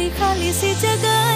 你看你是这个